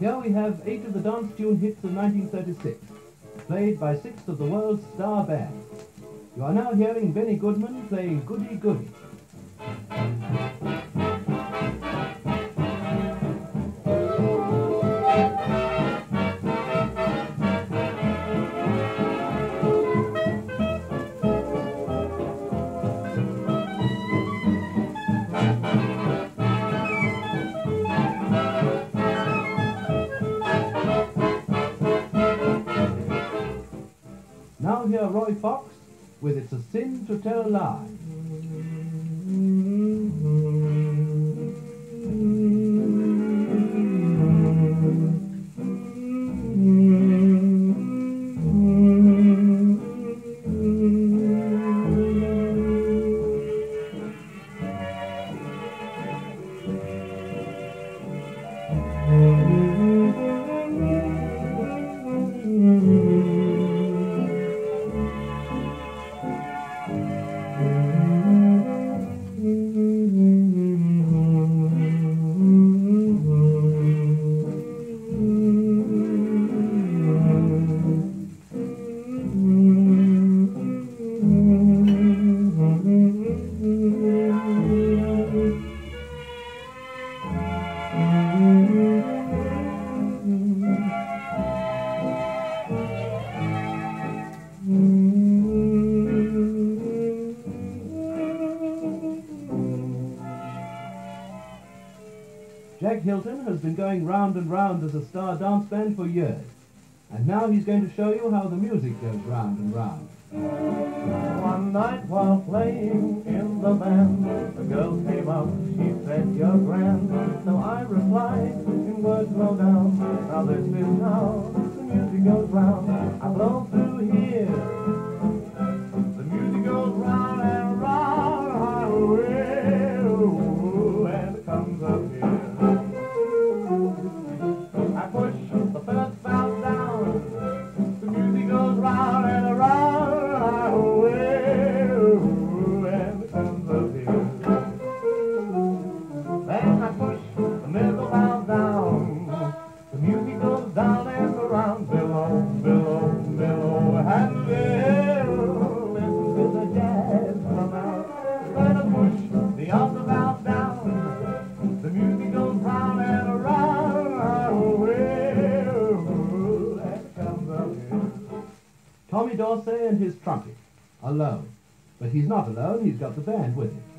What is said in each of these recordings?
Here we have eight of the dance tune hits of 1936, played by six of the world's star bands. You are now hearing Benny Goodman playing Goody Goody. Fox with It's a Sin to Tell a Lie. Hylton has been going round and round as a star dance band for years. And now he's going to show you how the music goes round and round. One night while playing in the band, the girl came up, she said, you're grand. So I replied in words low down, now this is how the music goes round. I blow through here, the other valve down, the music goes round and around, up here. Tommy Dorsey and his trumpet, alone. But he's not alone, he's got the band with him.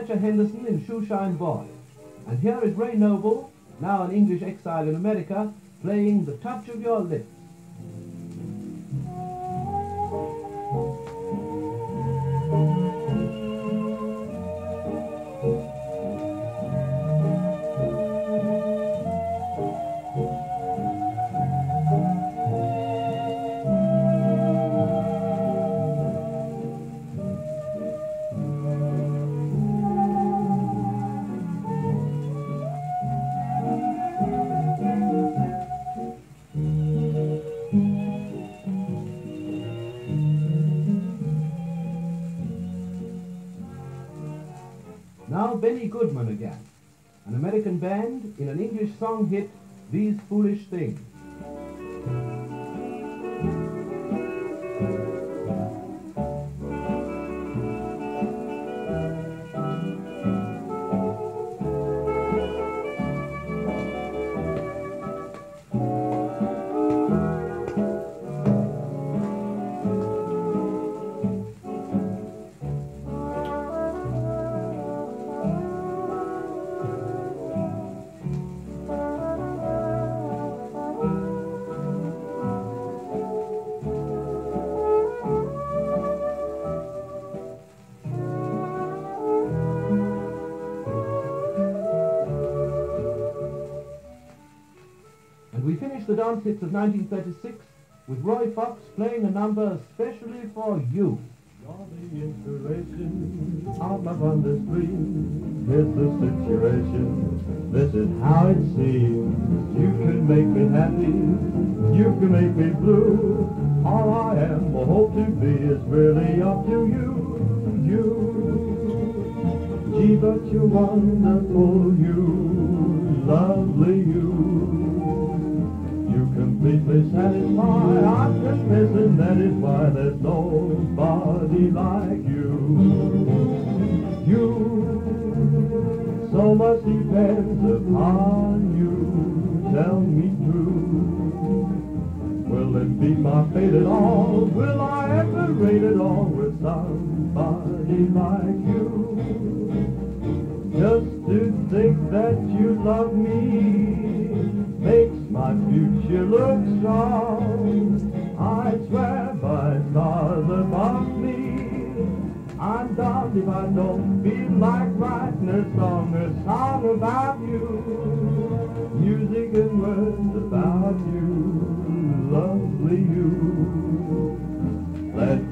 Fletcher Henderson in Shoeshine Boy. And here is Ray Noble, now an English exile in America, playing The Touch of Your Lips. Benny Goodman again, an American band in an English song hit, These Foolish Things. The dance hits of 1936 with Roy Fox playing a number especially for you. You're the inspiration of my wondrous dream. Here's the situation, this is how it seems. You can make me happy, you can make me blue. All I am or hope to be is really up to you, you. Gee, but you're wonderful, you, lovely you. Completely satisfy, I'm confessing that is why there's nobody like you. You, so much depends upon you, tell me true. Will it be my fate at all? Will I ever rate it all with somebody like you? Just to think that you love me look strong. I swear by stars above me, I'm damned if I don't feel like writing a song, a song about you. Music and words about you, lovely you. Let